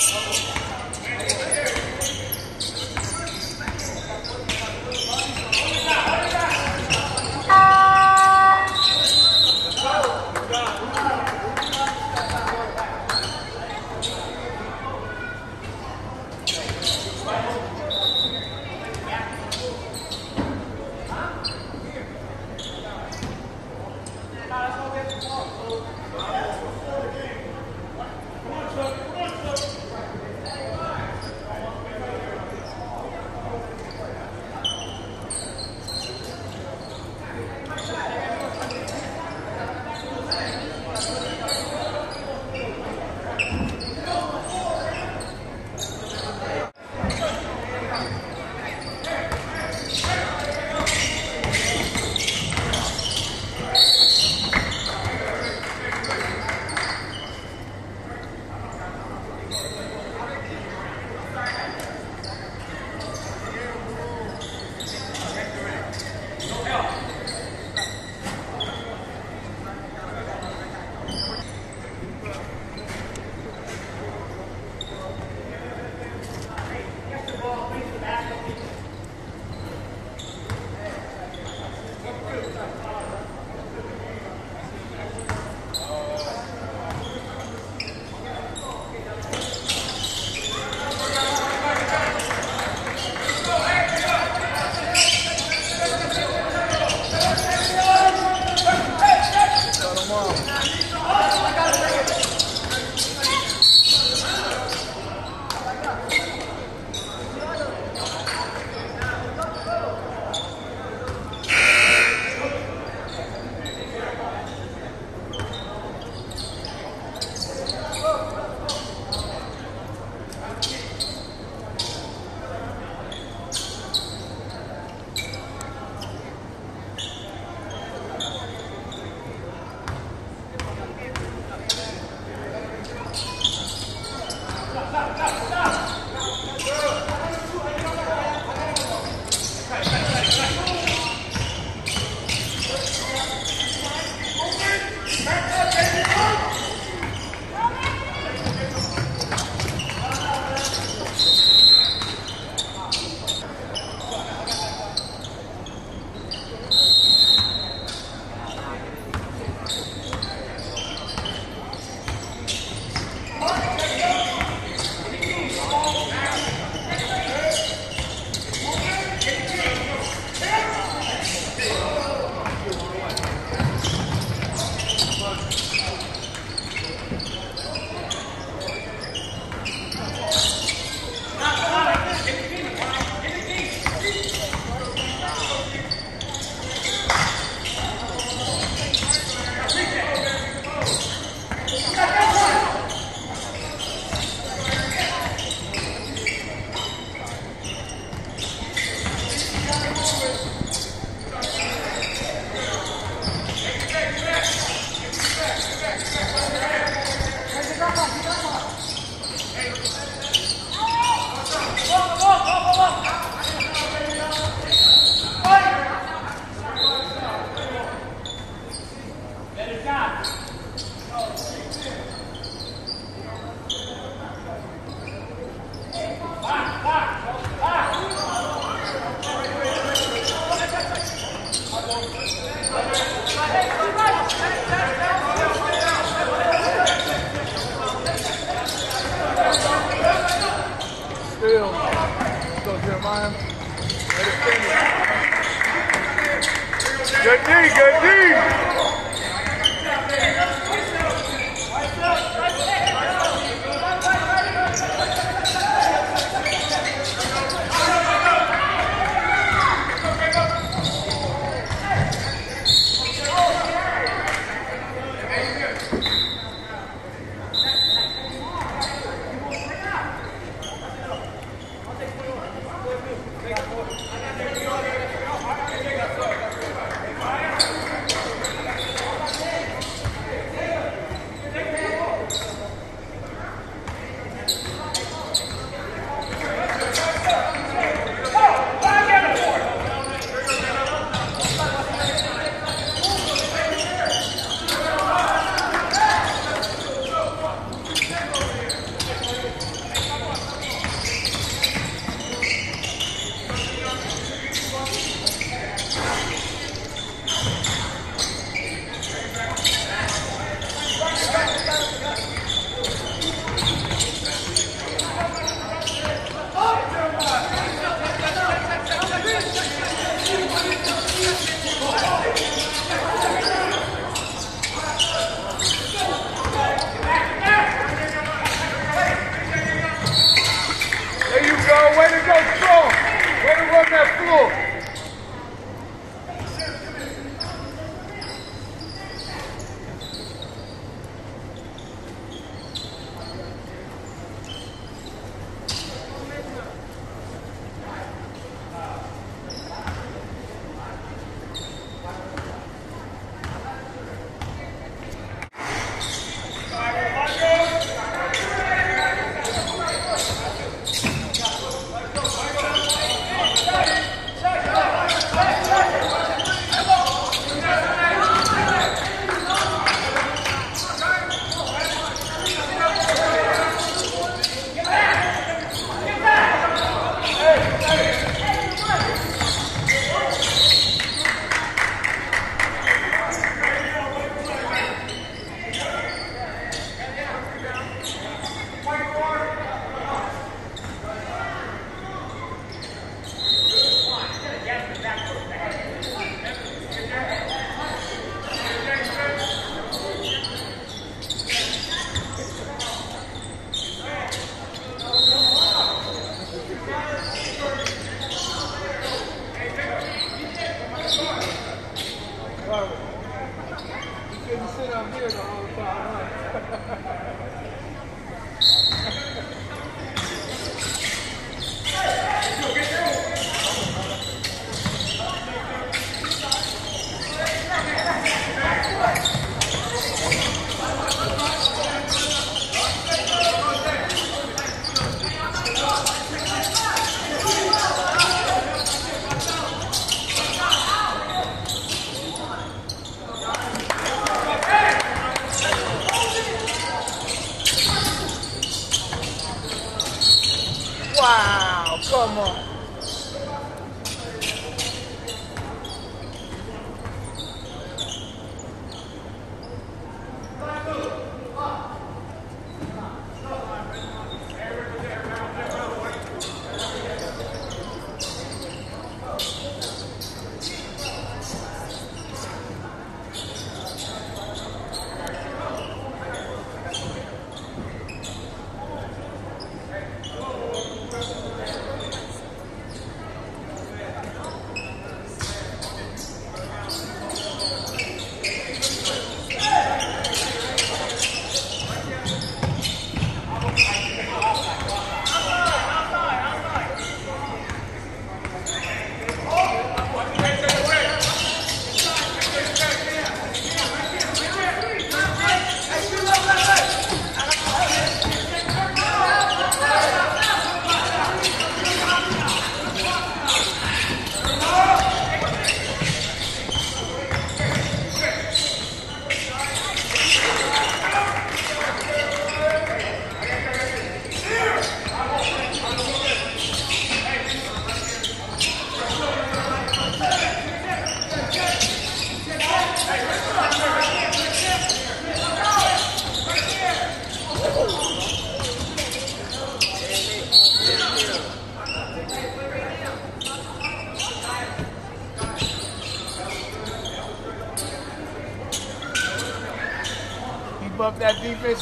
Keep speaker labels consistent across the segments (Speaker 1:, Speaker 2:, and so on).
Speaker 1: Still.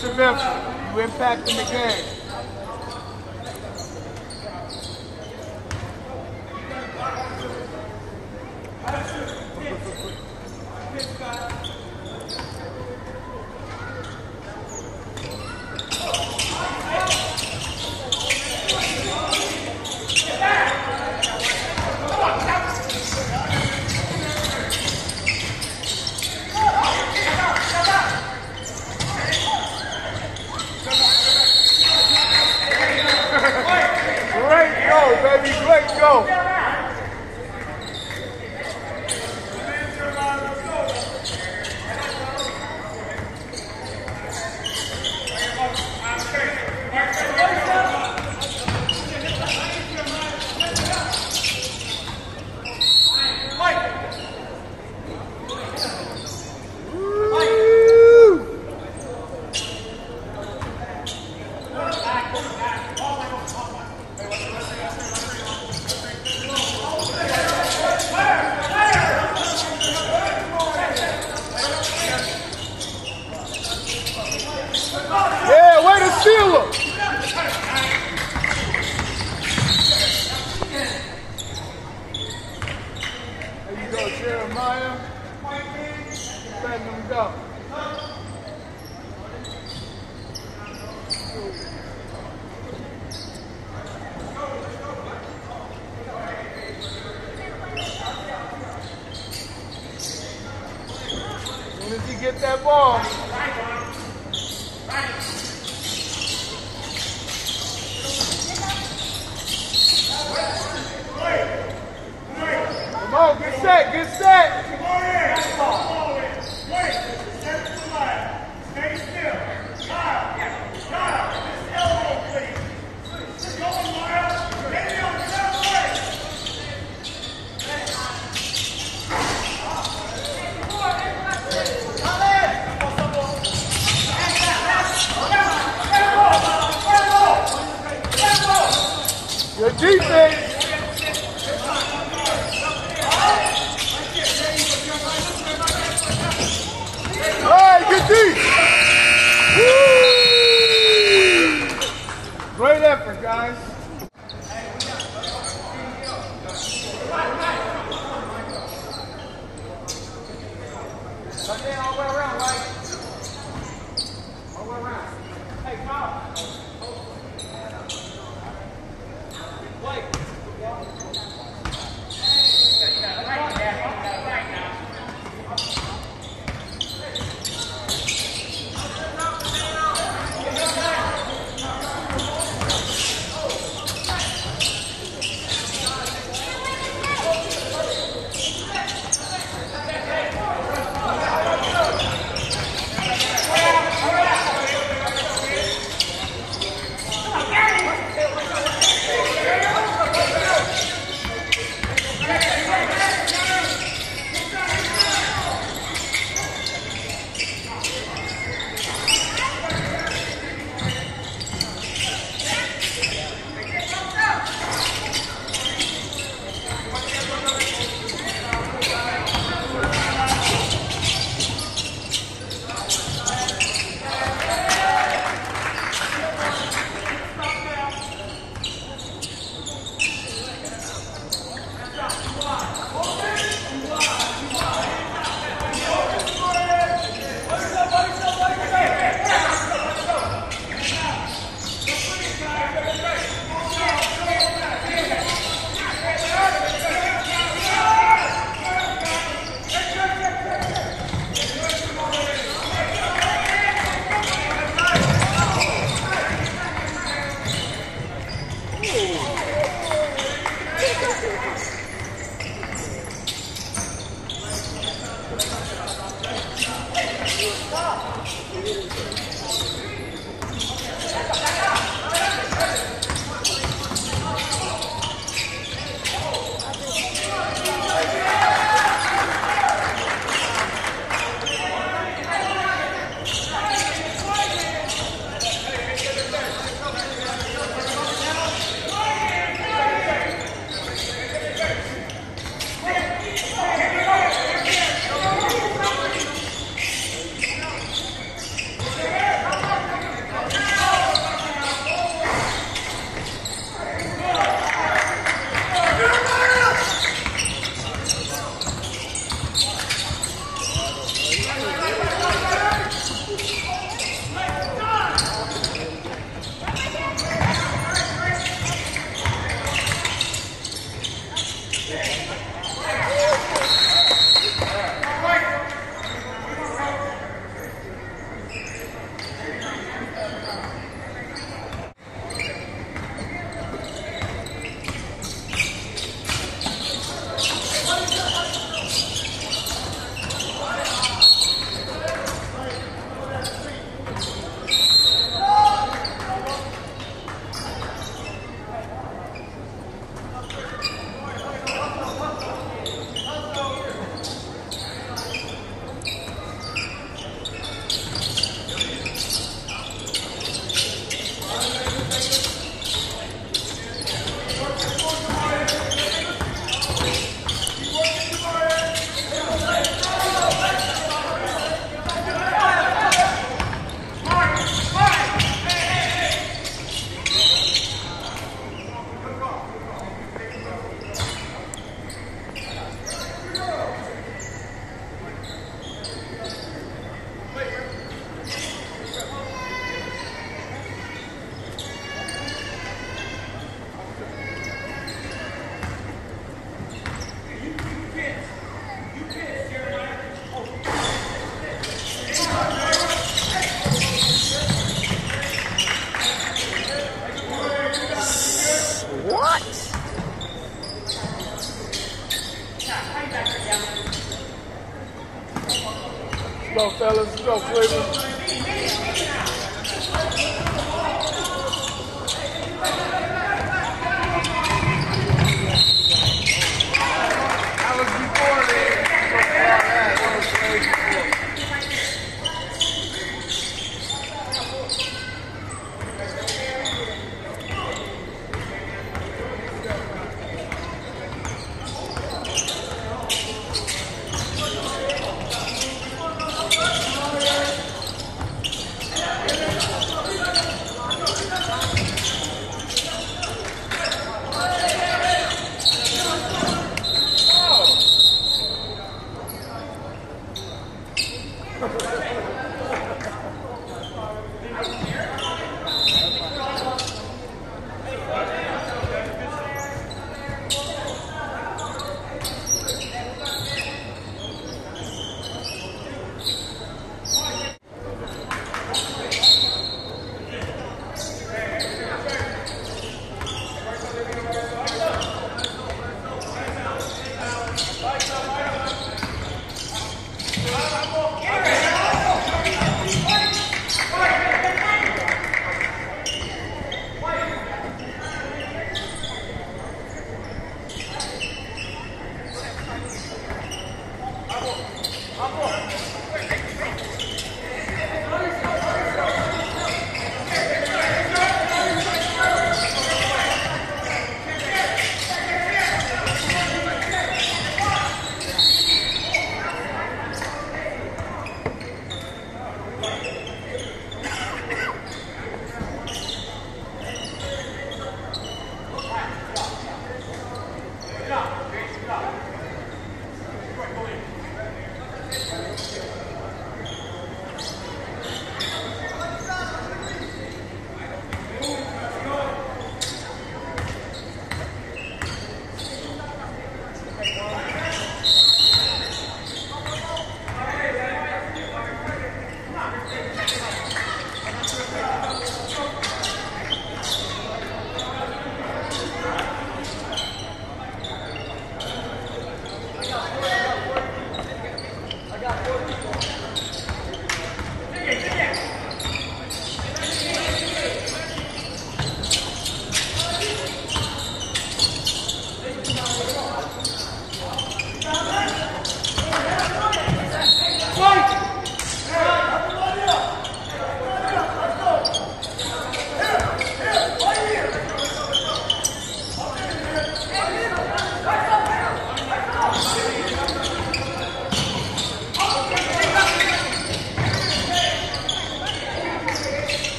Speaker 1: Defensive effort. You impacting the game. Defense.